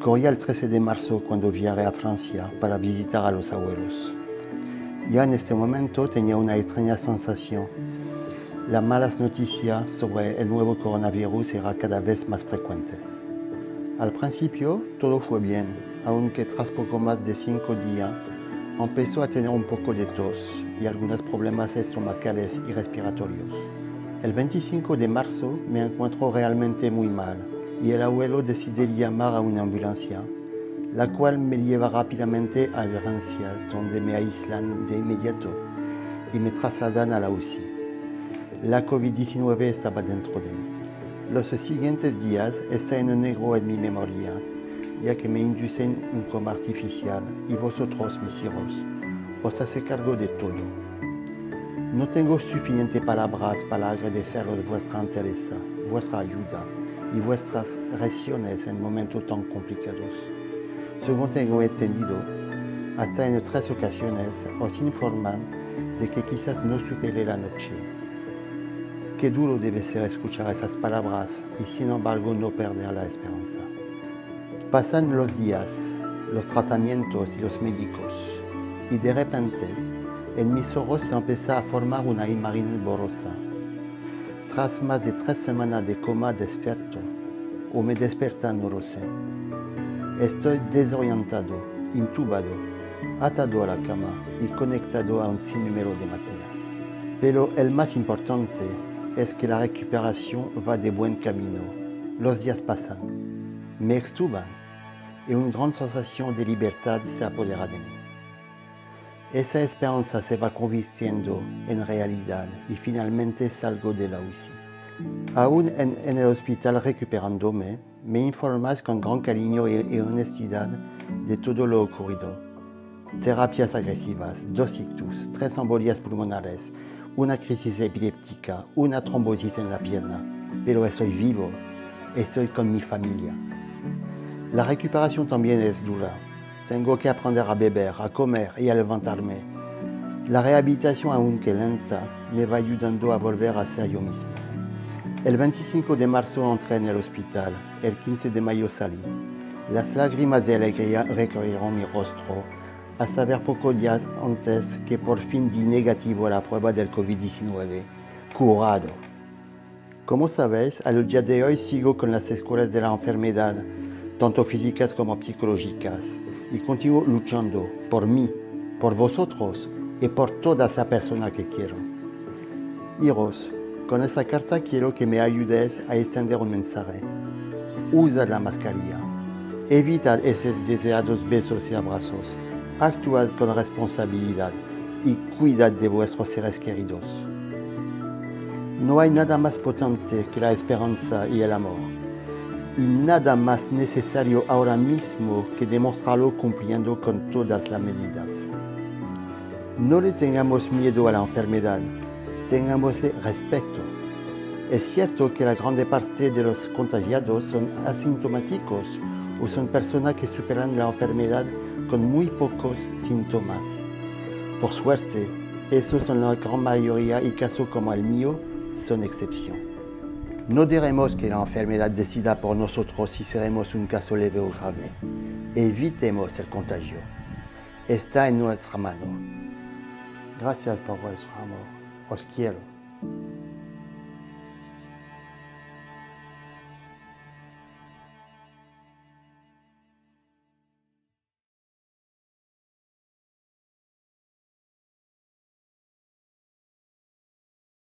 Corría el 13 de marzo cuando viajé a Francia para visitar a los abuelos. Ya en este momento tenía una extraña sensación. Las malas noticias sobre el nuevo coronavirus eran cada vez más frecuentes. Al principio todo fue bien, aunque tras poco más de cinco días empezó a tener un poco de tos y algunos problemas estomacales y respiratorios. El 25 de marzo me encuentro realmente muy mal y el abuelo decide llamar a una ambulancia, la cual me lleva rápidamente a urgencias donde me aíslan de inmediato y me trasladan a la UCI. La COVID-19 estaba dentro de mí. Los siguientes días están en negro en mi memoria, ya que me inducen un coma artificial y vosotros, mis hijos, os hace cargo de todo. No tengo suficientes palabras para agradeceros vuestra entereza, vuestra ayuda y vuestras reacciones en momentos tan complicados. Según tengo entendido, hasta en tres ocasiones os informan de que quizás no supere la noche. Qué duro debe ser escuchar esas palabras y sin embargo no perder la esperanza. Pasan los días, los tratamientos y los médicos y de repente en mis ojos se empieza a formar una imagen borrosa. Tras más de tres semanas de coma despierto, o me despiertan, no lo sé. Estoy desorientado, intubado, atado a la cama y conectado a un sinnúmero de máquinas. Pero el más importante es que la recuperación va de buen camino. Los días pasan, me extuban y una gran sensación de libertad se apodera de mí. Esa esperanza se va convirtiendo en realidad y finalmente salgo de la UCI. Aún en, en el hospital recuperándome, me informas con gran cariño y, y honestidad de todo lo ocurrido. Terapias agresivas, dos ictus, tres embolias pulmonares, una crisis epiléptica, una trombosis en la pierna. Pero estoy vivo, estoy con mi familia. La recuperación también es dura. Tengo que aprender a beber, a comer y a levantarme. La rehabilitación, aunque lenta, me va ayudando a volver a ser yo mismo. El 25 de marzo entré en el hospital, el 15 de mayo salí. Las lágrimas de alegría recorrieron mi rostro, a saber pocos días antes que por fin di negativo a la prueba del COVID-19. Curado. Como sabéis, al día de hoy sigo con las escuelas de la enfermedad, tanto físicas como psicológicas, y continúo luchando por mí, por vosotros y por toda esa persona que quiero. Hijos, con esa carta quiero que me ayudes a extender un mensaje. Usa la mascarilla. Evita esos deseados besos y abrazos. Actúa con responsabilidad y cuida de vuestros seres queridos. No hay nada más potente que la esperanza y el amor. Y nada más necesario ahora mismo que demostrarlo cumpliendo con todas las medidas. No le tengamos miedo a la enfermedad, tengámosle respeto. Es cierto que la grande parte de los contagiados son asintomáticos o son personas que superan la enfermedad con muy pocos síntomas. Por suerte, esos son la gran mayoría y casos como el mío son excepción. No diremos que la enfermedad decida por nosotros si seremos un caso leve o grave. Evitemos el contagio. Está en nuestra mano. Gracias por vuestro amor. Os quiero.